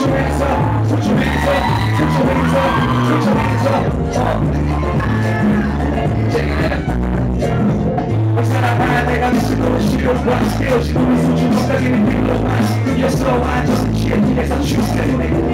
Put your hands up, put your hands up, put your hands up, put your hands up. Uh. Check it out. 살아봐야 내가 미치도록 싫어와 스케일 지금이 수준 못하기는 필요와 그녀스러워 저 지혜 뒤에서 죽게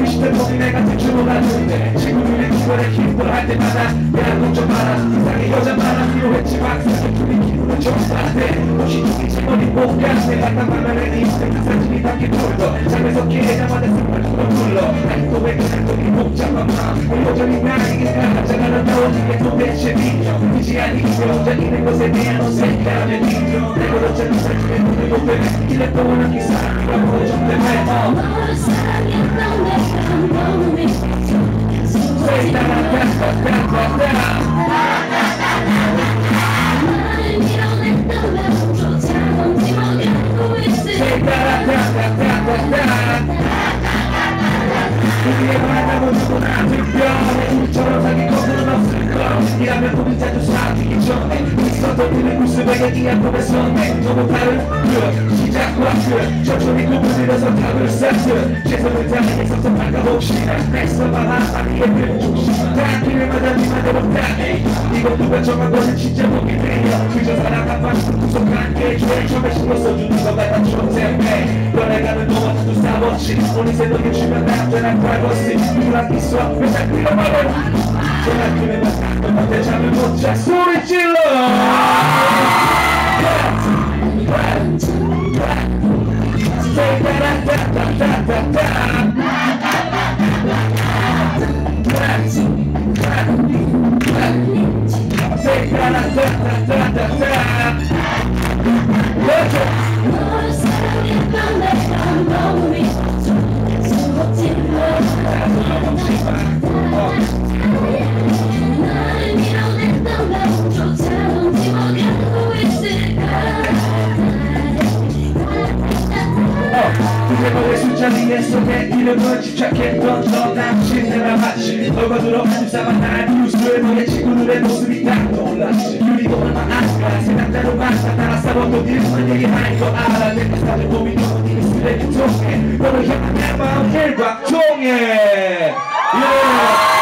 위시된 몸이 내가 대충 몰라주는데 친구들의 기분에 힘들어할 때마다 내가 걱정 마라 세상에 여자 많아 필요했지만 그게 둘이 기분은 좋았대 혹시 죽이 제머리 못가 내가 담아내는 인생 그 사진이 담긴 폴더 깨자마자 정말 불어 불러 아직도 왜 그냥 돈이 복잡한 마음 여전히 나에게 가짜가 나오는 도대체 미녀 그지 아니죠 혼자 있는 것에 대한 어색함의 미녀 내가 어쩌면 살찌게 눈을 못 뜨네 길에 떠오는 이 사람이가 보여준 때문에 어 너를 사랑했던 내가 너무 미쳤어 Say da da da da da da 나를 밀어냈던 외로 만남은 누구나 특별해 우리처럼 사귈 것은 없을 걸 이라면 우리 자주 사귀기 전에 있어도 우리 모습에 얘기한 몸에 선해 너무 다른 그 시작과 끝 천천히 구분들여서 답을 쌓듯 최선을 다해 섭섭할까 혹시나 애써봐 하나의 그 중심 다 길마다 네 맘대로 다해 이거 누가 정한 것은 진짜 보게 돼요 그저 사랑 한 방울 구속한 게 죄 처음에 신경 써주는 것 같아 두 싸웠지 어느새 너게 주면 남자란 privacy 누구랑 있어 왜 자꾸 이런 말을 전화 끊으면 너한테 잠을 못자 소리 질러 Say da da da da da da Say da da da da da da da 그대 너의 술자리에서 내 이름을 집착했던 너 남친 내가 마치 너가 들어 안주사만 날 뉴스에 너의 친구들의 모습이 다 놀랐지 유리도 얼마 안가 새 남자로 만나 나라 싸워도 일만 얘기하는 거 알아 내가 사는 몸이 너무 네 쓰레기통에 너를 향한 내 마음 일광통에 yeah.